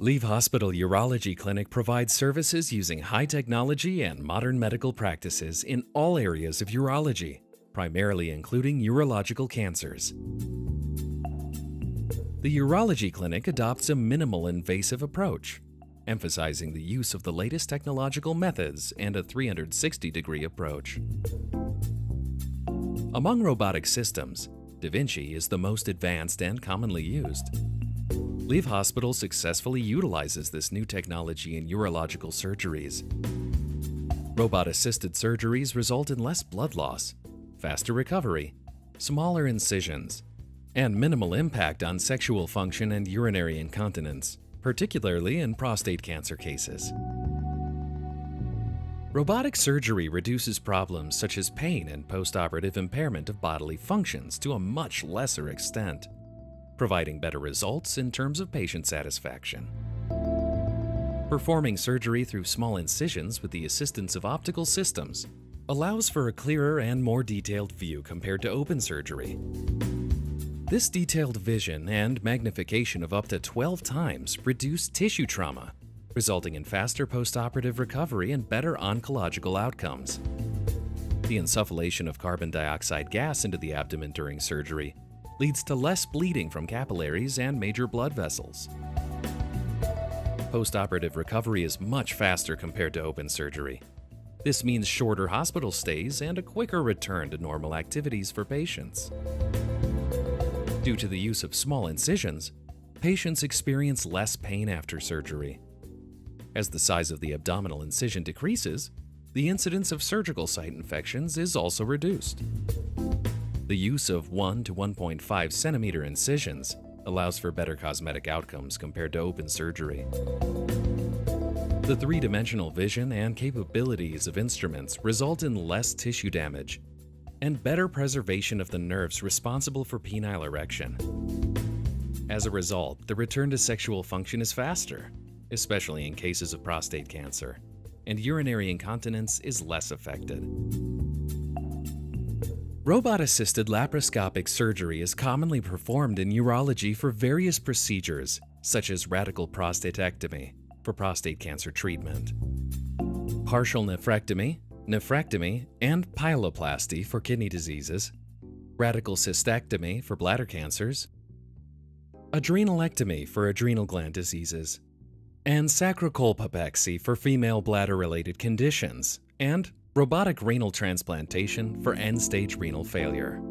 Liv Hospital Urology Clinic provides services using high technology and modern medical practices in all areas of urology, primarily including urological cancers. The Urology Clinic adopts a minimal invasive approach, emphasizing the use of the latest technological methods and a 360 degree approach. Among robotic systems, Da Vinci is the most advanced and commonly used. Liv Hospital successfully utilizes this new technology in urological surgeries. Robot-assisted surgeries result in less blood loss, faster recovery, smaller incisions, and minimal impact on sexual function and urinary incontinence, particularly in prostate cancer cases. Robotic surgery reduces problems such as pain and postoperative impairment of bodily functions to a much lesser extent providing better results in terms of patient satisfaction. Performing surgery through small incisions with the assistance of optical systems allows for a clearer and more detailed view compared to open surgery. This detailed vision and magnification of up to 12 times reduce tissue trauma, resulting in faster postoperative recovery and better oncological outcomes. The insufflation of carbon dioxide gas into the abdomen during surgery leads to less bleeding from capillaries and major blood vessels. Postoperative recovery is much faster compared to open surgery. This means shorter hospital stays and a quicker return to normal activities for patients. Due to the use of small incisions, patients experience less pain after surgery. As the size of the abdominal incision decreases, the incidence of surgical site infections is also reduced. The use of 1 to 1.5 centimeter incisions allows for better cosmetic outcomes compared to open surgery. The three-dimensional vision and capabilities of instruments result in less tissue damage and better preservation of the nerves responsible for penile erection. As a result, the return to sexual function is faster, especially in cases of prostate cancer, and urinary incontinence is less affected. Robot-assisted laparoscopic surgery is commonly performed in urology for various procedures, such as radical prostatectomy for prostate cancer treatment, partial nephrectomy, nephrectomy, and pyeloplasty for kidney diseases, radical cystectomy for bladder cancers, adrenalectomy for adrenal gland diseases, and sacrocolpopexy for female bladder-related conditions, and robotic renal transplantation for end-stage renal failure.